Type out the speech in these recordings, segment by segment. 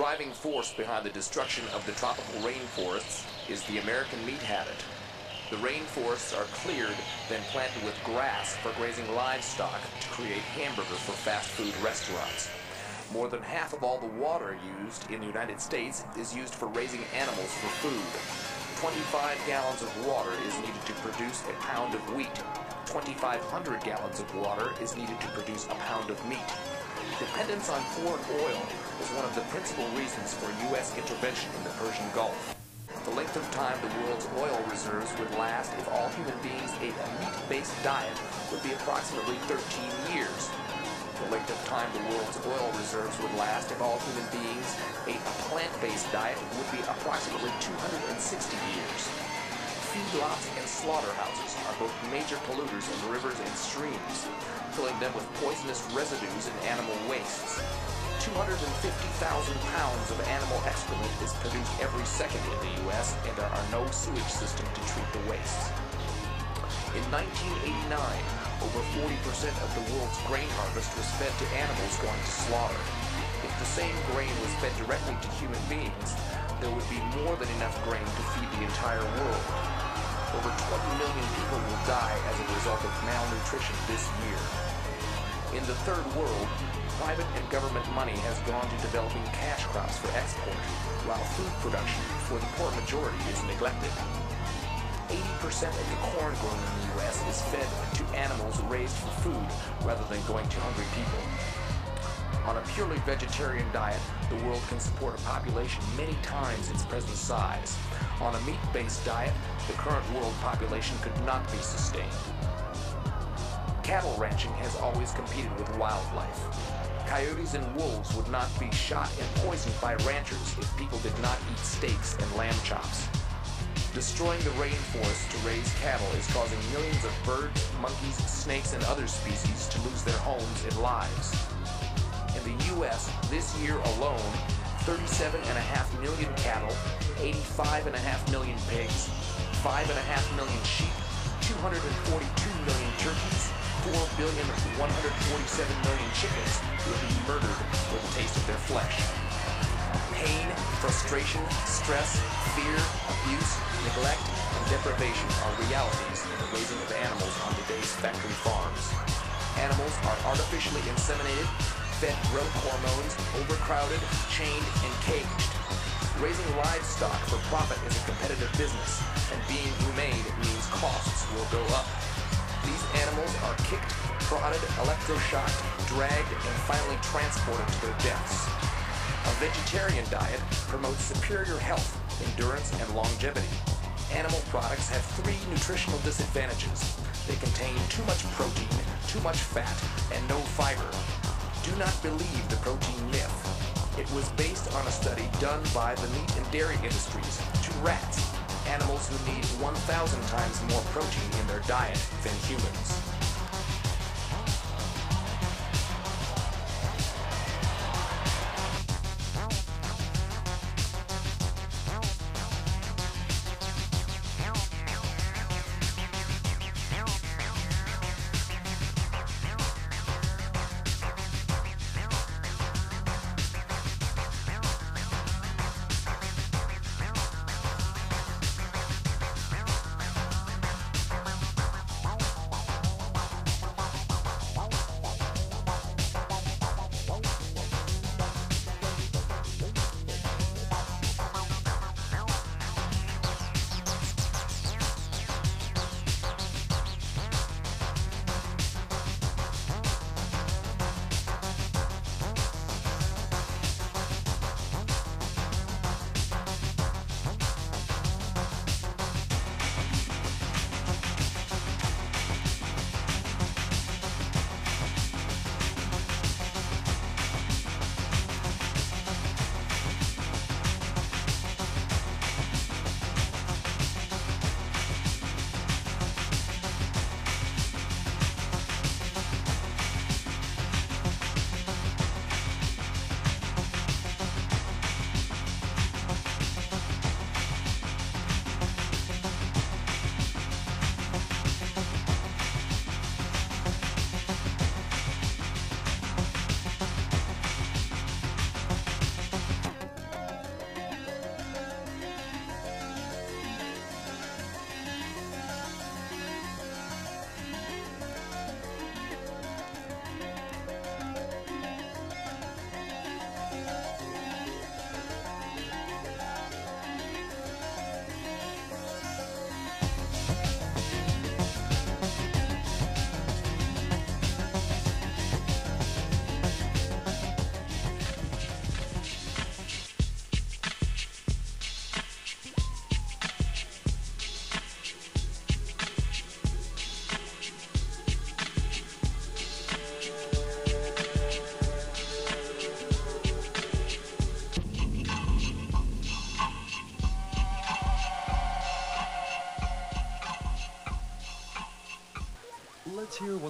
driving force behind the destruction of the tropical rainforests is the American meat habit. The rainforests are cleared, then planted with grass for grazing livestock to create hamburger for fast food restaurants. More than half of all the water used in the United States is used for raising animals for food. 25 gallons of water is needed to produce a pound of wheat. 2,500 gallons of water is needed to produce a pound of meat. Dependence on foreign oil is one of the principal reasons for U.S. intervention in the Persian Gulf. The length of time the world's oil reserves would last if all human beings ate a meat-based diet would be approximately 13 years. The length of time the world's oil reserves would last if all human beings ate a plant-based diet would be approximately 260 years. Feedlots and slaughterhouses are both major polluters of rivers and streams, filling them with poisonous residues and animal wastes. 250,000 pounds of animal excrement is produced every second in the U.S., and there are no sewage systems to treat the wastes. In 1989, over 40% of the world's grain harvest was fed to animals going to slaughter. If the same grain was fed directly to human beings, there would be more than enough grain to feed the entire world. Over 20 million people will die as a result of malnutrition this year. In the third world, private and government money has gone to developing cash crops for export, while food production for the poor majority is neglected. 80% of the corn grown in the U.S. is fed to animals raised for food rather than going to hungry people. On a purely vegetarian diet, the world can support a population many times its present size. On a meat-based diet, the current world population could not be sustained. Cattle ranching has always competed with wildlife. Coyotes and wolves would not be shot and poisoned by ranchers if people did not eat steaks and lamb chops. Destroying the rainforest to raise cattle is causing millions of birds, monkeys, snakes, and other species to lose their homes and lives. U.S., this year alone, 37.5 million cattle, 85.5 million pigs, 5.5 million sheep, 242 million turkeys, 4 billion 147 million chickens will be murdered for the taste of their flesh. Pain, frustration, stress, fear, abuse, neglect, and deprivation are realities in the raising of animals on today's factory farms. Animals are artificially inseminated, fed growth hormones, overcrowded, chained, and caged. Raising livestock for profit is a competitive business, and being humane means costs will go up. These animals are kicked, prodded, electroshocked, dragged, and finally transported to their deaths. A vegetarian diet promotes superior health, endurance, and longevity. Animal products have three nutritional disadvantages. They contain too much protein, too much fat, and no fiber. Do not believe the protein myth. It was based on a study done by the meat and dairy industries to rats, animals who need 1,000 times more protein in their diet than humans.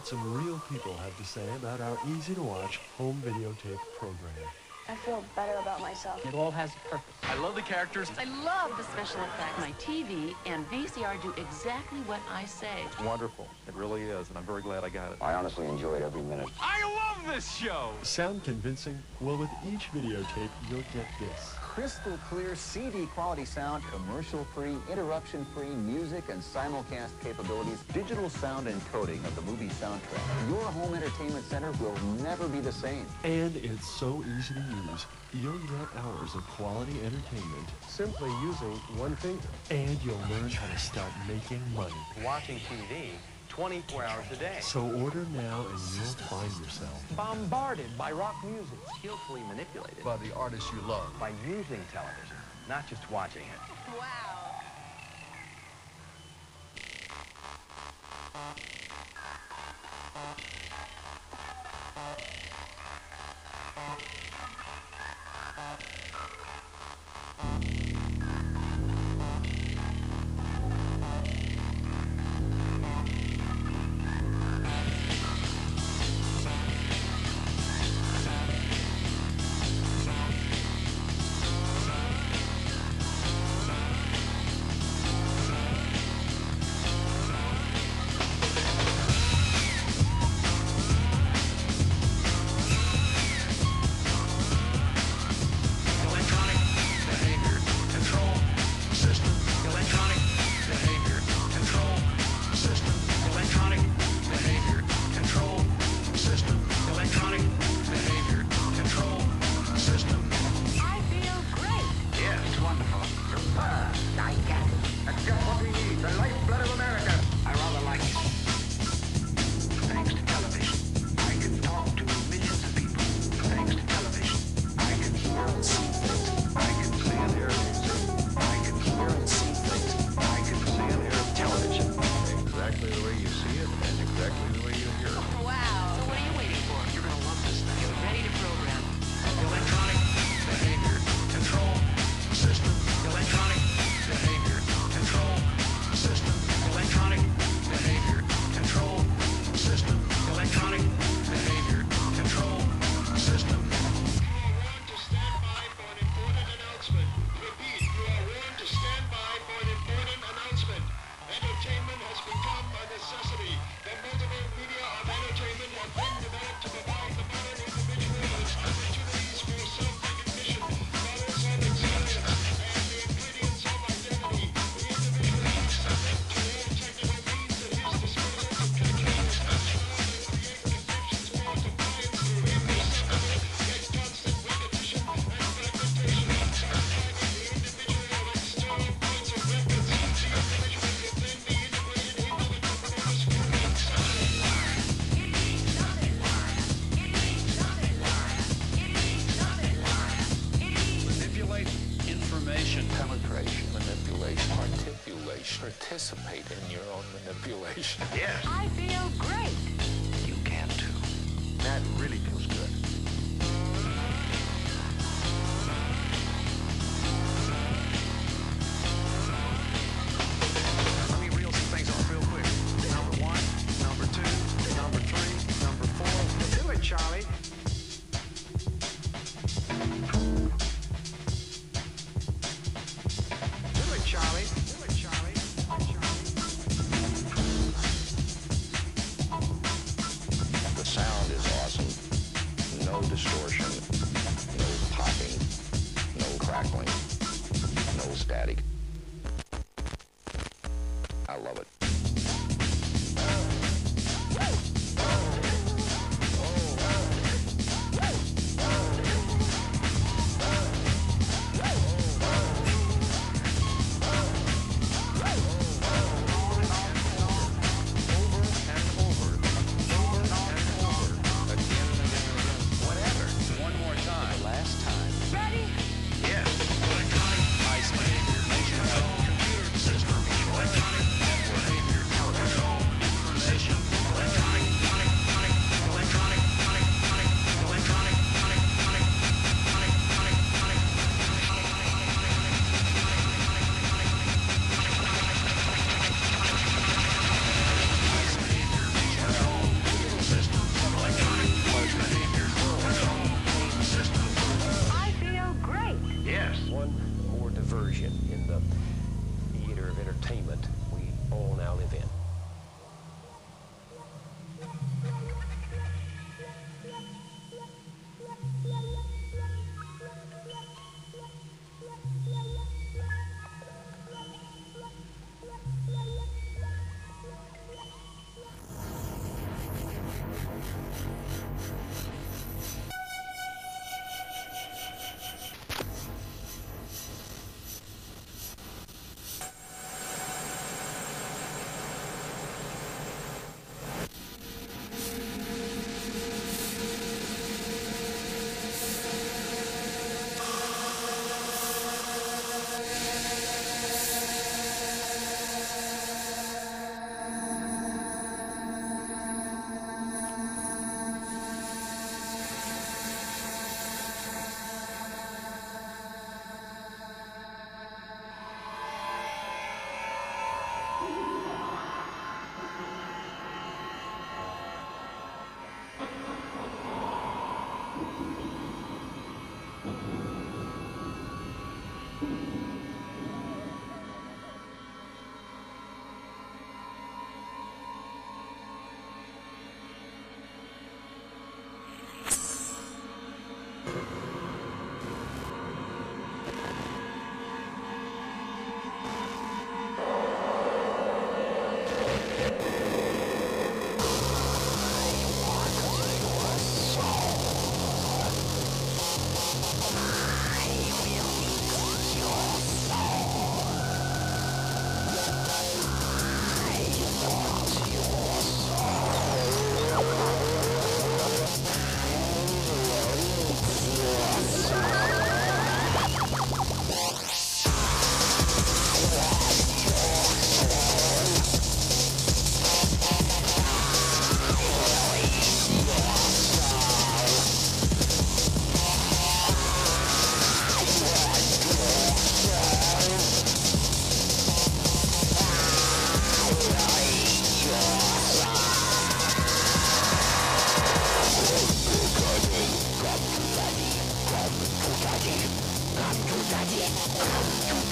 What some real people have to say about our easy-to-watch home videotape program. I feel better about myself. It all has a purpose. I love the characters. I love the special effects. My TV and VCR do exactly what I say. It's wonderful. It really is, and I'm very glad I got it. I honestly enjoyed every minute. I love this show! Sound convincing? Well, with each videotape, you'll get this. Crystal clear CD quality sound, commercial-free, interruption-free music and simulcast capabilities, digital sound encoding of the movie soundtrack. Your home entertainment center will never be the same. And it's so easy to use. You'll get hours of quality entertainment simply using one finger. and you'll learn how to start making money. Watching TV 24 hours a day. So order now and you'll find yourself bombarded by rock music, skillfully manipulated by the artists you love, by using television, not just watching it. Wow. Thank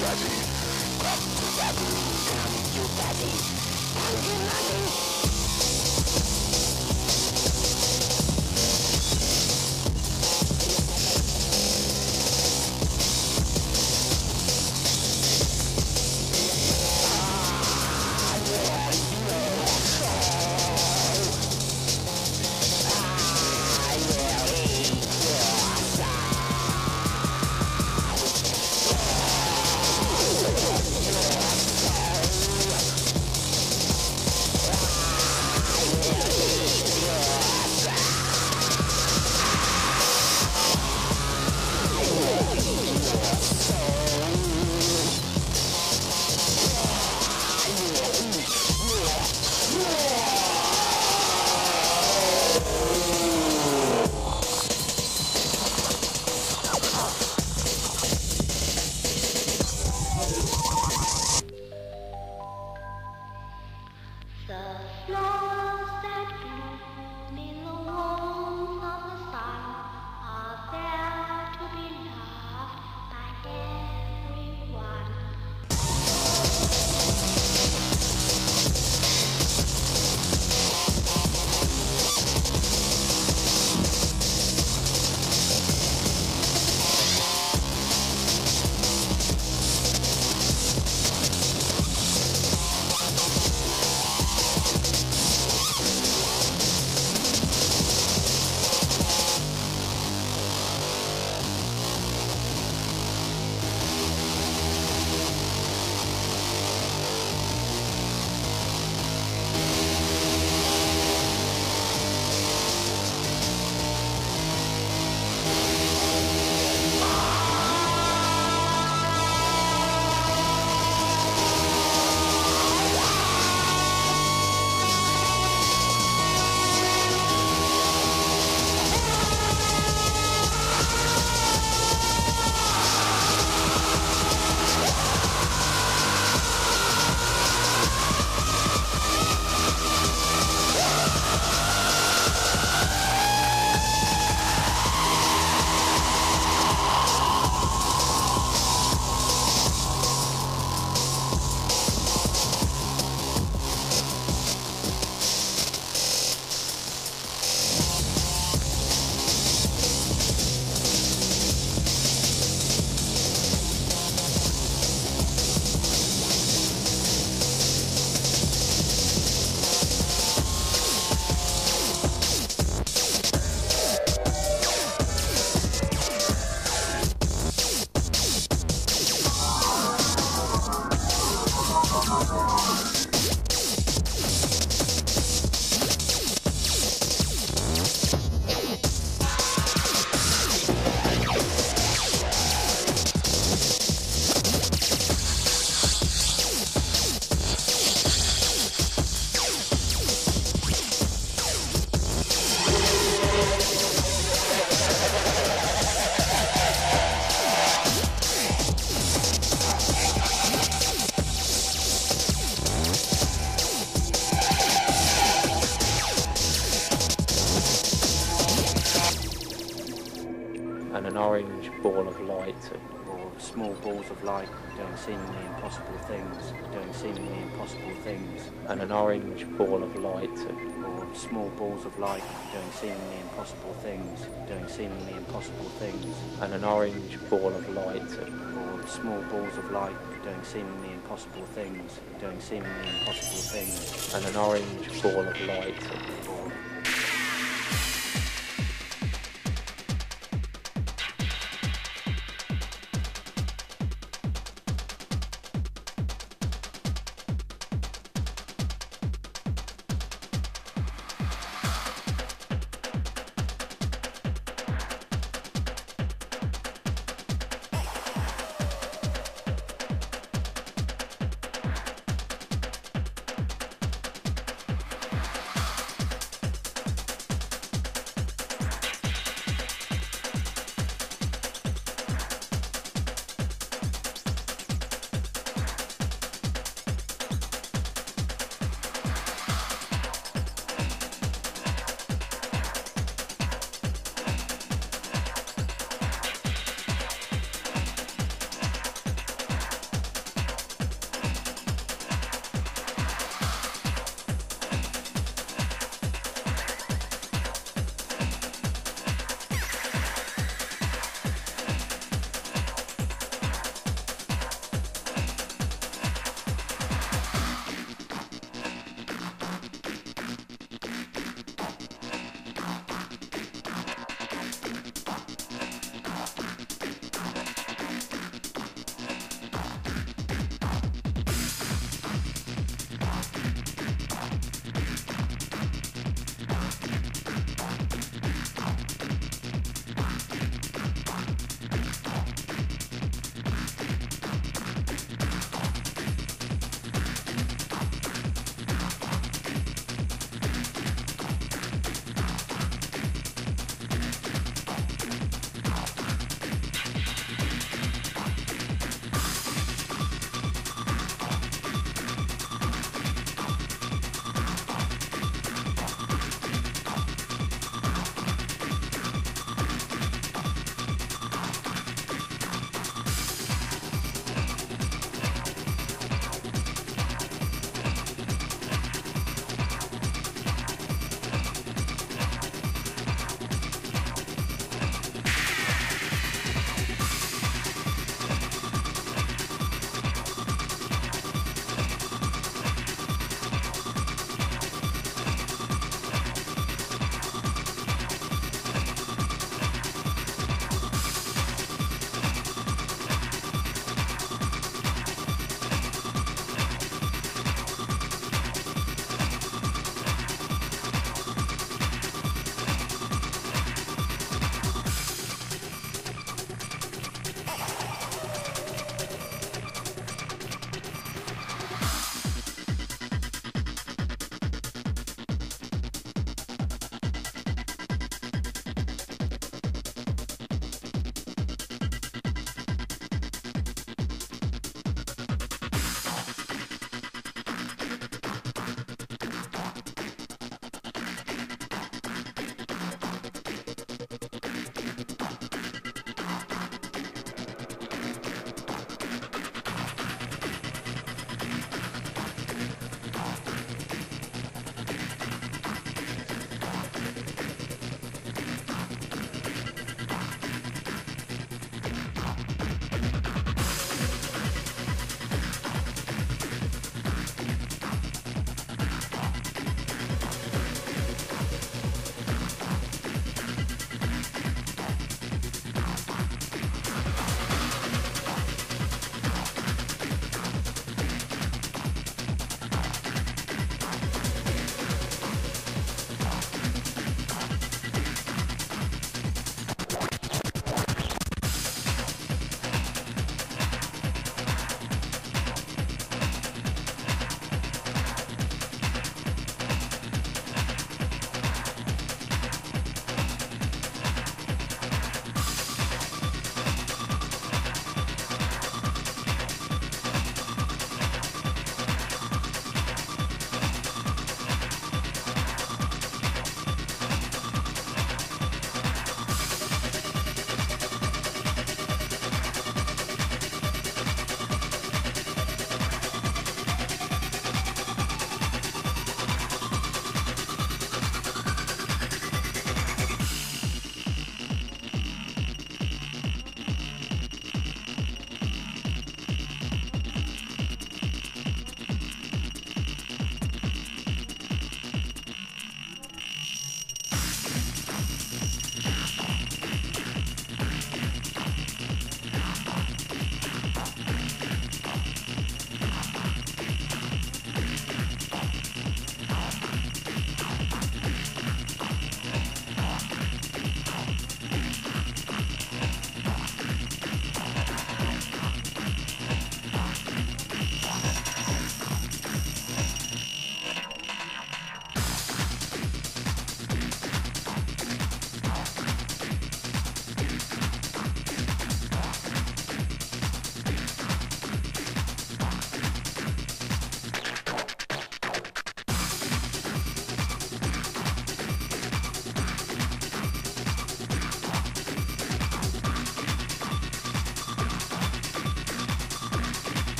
body, grab the daddy. grab your body, grab your daddy. Balls of light doing seemingly impossible things, doing seemingly impossible things, and an orange ball of light, or small balls of light doing seemingly impossible things, doing seemingly impossible things, and an orange ball of light, or small balls of light doing seemingly impossible things, doing seemingly impossible things, and an orange ball of light,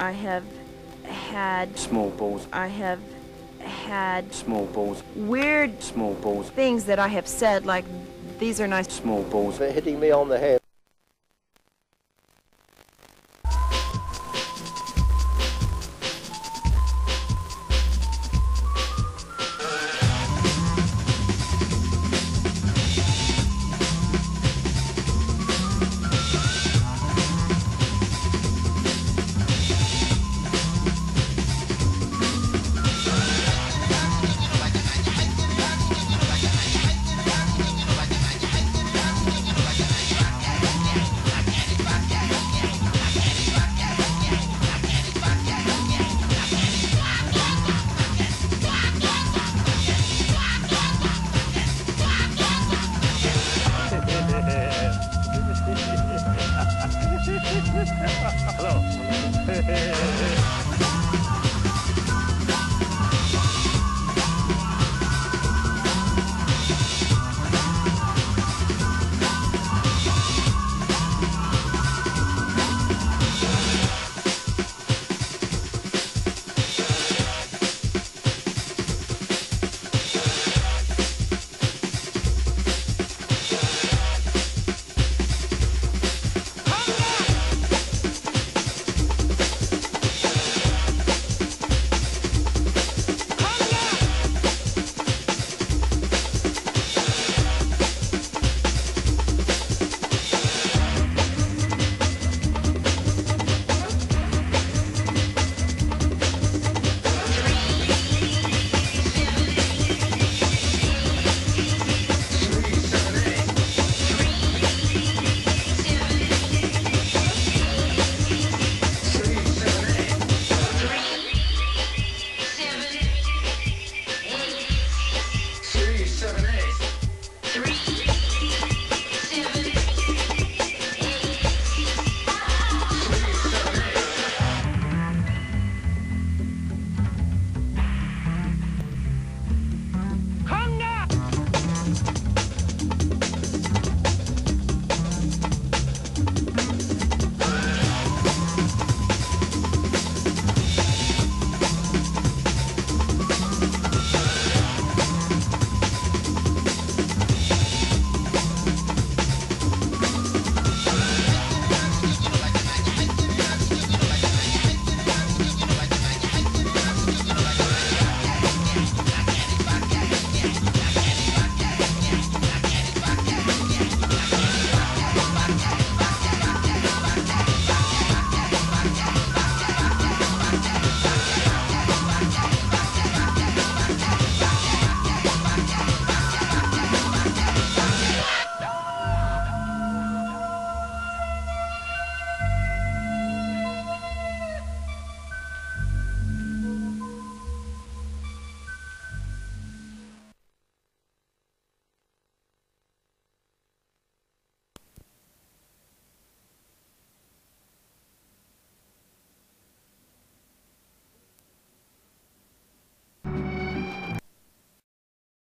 I have had small balls. I have had small balls. Weird small balls. Things that I have said like these are nice small balls. They're hitting me on the head. Hello.